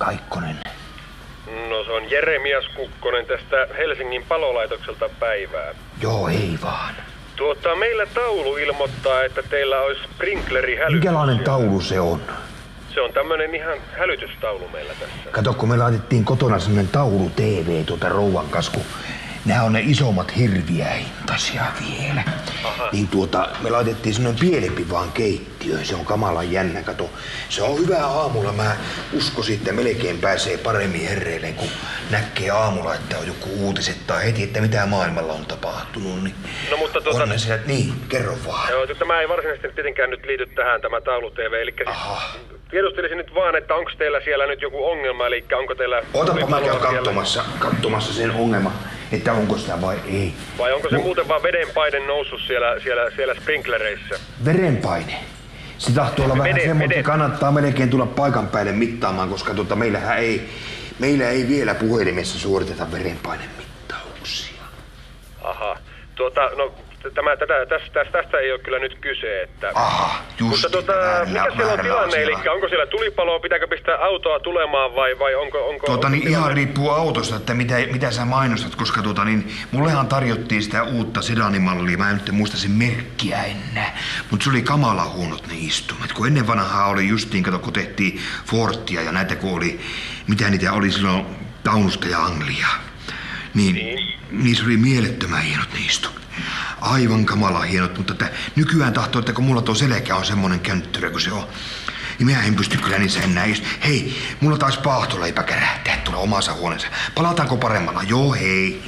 Kaikkonen. No se on Jeremias Kukkonen tästä Helsingin palolaitokselta päivää. Joo, ei vaan. Tuota, meillä taulu ilmoittaa, että teillä olisi sprinkleri hälytys. Minkälainen taulu se on? Se on tämmönen ihan hälytystaulu meillä tässä. Kato, kun me laitettiin kotona semmonen taulu TV tuota rouvan kanssa, kun nämä on ne isommat hirviä hintaisia vielä. Niin tuota, me laitettiin semmonen pienempi vaan keittiöön. Se on kamalan jännä, kato. Se on hyvä aamulla. Mä uskoisin, että melkein pääsee paremmin herreille, kun näkee aamulla, että on joku uutiset tai heti, että mitä maailmalla on tapahtunut. Niin No, mutta tuota- On ne sieltä, niin, kerro vaan. Joo, tämä ei varsinaisesti tietenkään nyt liity tähän tämä taulu TV. Eli siis Aha. tiedustelisin nyt vaan, että onko teillä siellä nyt joku ongelma, eli onko teillä... Otapa mä käyn siellä? katsomassa, katsomassa sen ongelma, että onko sitä vai ei. Vai onko se Mu- muuten vaan vedenpaine noussut siellä, siellä, siellä sprinklereissä? Verenpaine. Se tahtoo olla vähän semmoinen, että kannattaa melkein tulla paikan päälle mittaamaan, koska tota, meillähän ei, meillä ei vielä puhelimessa suoriteta verenpainemittauksia. Aha. Tuota, no tämä, tätä, tästä, tästä, tästä ei ole kyllä nyt kyse, että... Aha, just. Mutta tota, mikä siellä on tilanne, eli onko siellä tulipaloa, pitääkö pistää autoa tulemaan vai, vai onko... onko Tuota, onko niin tilanne- ihan riippuu autosta, että mitä, mitä sä mainostat, koska tuota, niin, mullehan tarjottiin sitä uutta sedanimallia, mä en nyt muista sen merkkiä enää, mutta se oli kamala huonot ne istumet, kun ennen vanhaa oli justiin, kato, kun tehtiin Fortia ja näitä kun oli, mitä niitä oli silloin Taunusta ja Anglia, niin, niin. niissä oli mielettömän hienot istumet. Aivan kamala hienot, mutta että nykyään tahtoo, että kun mulla tuo selkä on semmonen könttyrä kuin se on, niin minä en pysty kyllä niissä enää Hei, mulla taisi paahtoleipä kärähtää tuolla omassa huoneessa. Palataanko paremmalla? Joo, hei.